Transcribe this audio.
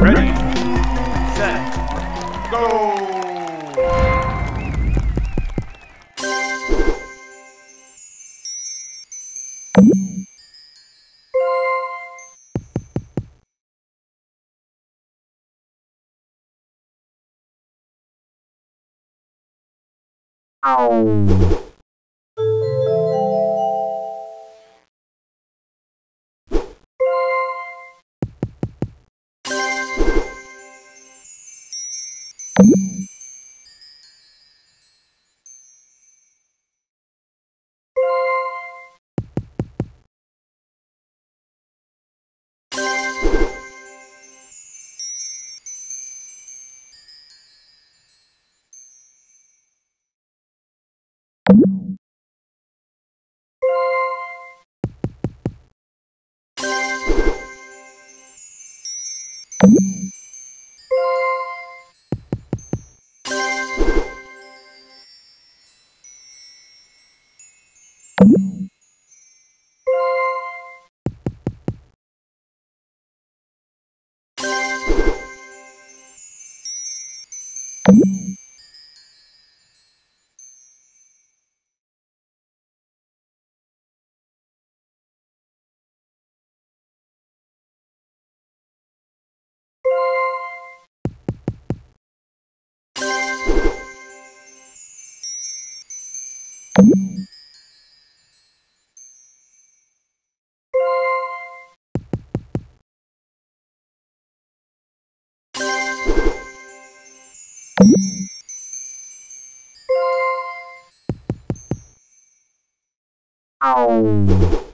Ready, set, go! Ow. you. you. Ow.